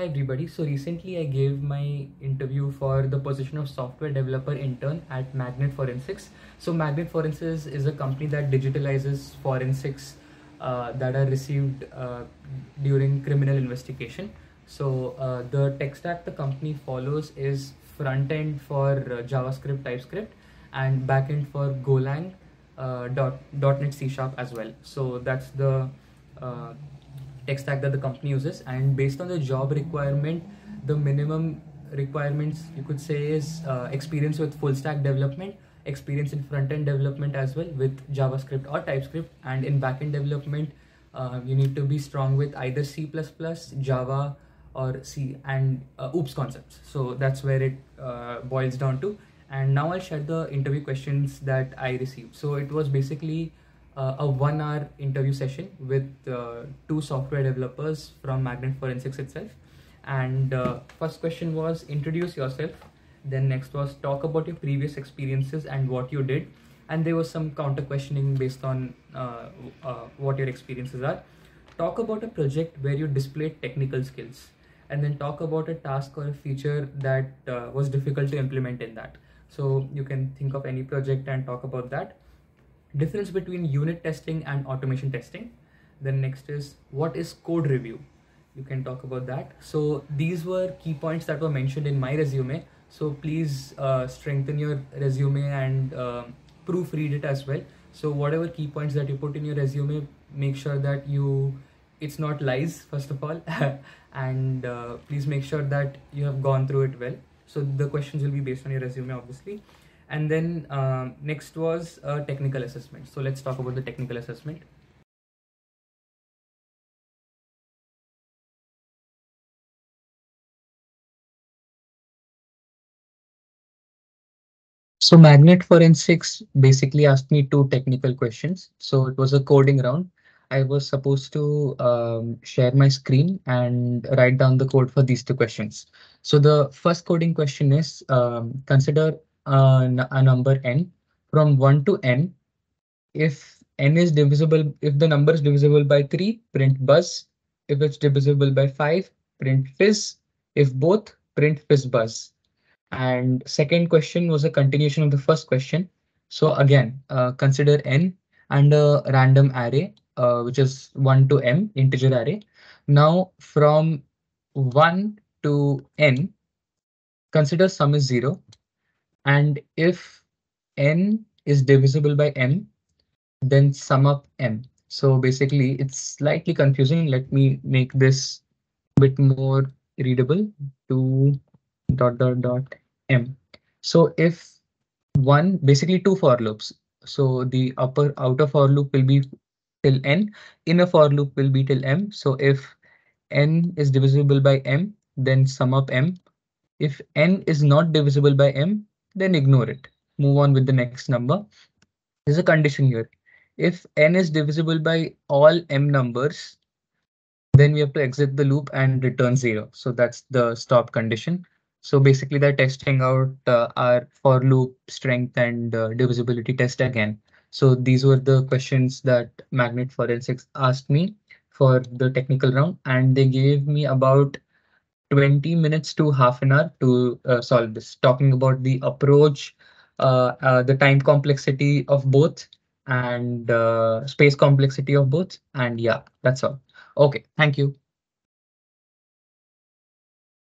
Hi everybody. So recently I gave my interview for the position of software developer intern at Magnet Forensics. So Magnet Forensics is a company that digitalizes forensics uh, that are received uh, during criminal investigation. So uh, the tech stack the company follows is front end for uh, JavaScript, TypeScript, and back end for Golang, uh, dot, .NET C Sharp as well. So that's the uh, tech stack that the company uses. And based on the job requirement the minimum requirements you could say is uh, experience with full stack development experience in front end development as well with javascript or typescript. And in back end development uh, you need to be strong with either c++ java or c and uh, OOPs concepts. So that's where it uh, boils down to. And now i'll share the interview questions that i received. So it was basically uh, a one hour interview session with uh, two software developers from Magnet Forensics itself. And uh, first question was introduce yourself. Then next was talk about your previous experiences and what you did. And there was some counter questioning based on uh, uh, what your experiences are. Talk about a project where you displayed technical skills. And then talk about a task or a feature that uh, was difficult to implement in that. So you can think of any project and talk about that difference between unit testing and automation testing. Then next is what is code review? You can talk about that. So these were key points that were mentioned in my resume. So please uh, strengthen your resume and uh, proofread it as well. So whatever key points that you put in your resume make sure that you it's not lies first of all. And uh, please make sure that you have gone through it well. So the questions will be based on your resume obviously and then um, next was a technical assessment. So let's talk about the technical assessment. So Magnet Forensics basically asked me two technical questions. So it was a coding round. I was supposed to um, share my screen and write down the code for these two questions. So the first coding question is um, consider uh, a number n from 1 to n. If n is divisible, if the number is divisible by 3, print buzz. If it's divisible by 5, print fizz. If both, print fizz buzz. And second question was a continuation of the first question. So again, uh, consider n and a random array, uh, which is 1 to m integer array. Now from 1 to n, consider sum is 0 and if n is divisible by m, then sum up m. So basically it's slightly confusing. Let me make this bit more readable to dot dot dot m. So if one, basically two for loops. So the upper outer for loop will be till n, inner for loop will be till m. So if n is divisible by m, then sum up m. If n is not divisible by m, then ignore it. Move on with the next number. There's a condition here. If n is divisible by all m numbers, then we have to exit the loop and return zero. So that's the stop condition. So basically they're testing out uh, our for loop strength and uh, divisibility test again. So these were the questions that Magnet Forensics asked me for the technical round and they gave me about 20 minutes to half an hour to uh, solve this, talking about the approach, uh, uh, the time complexity of both and uh, space complexity of both. And yeah, that's all. Okay, thank you.